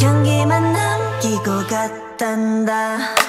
향기만 남기고 갔단다.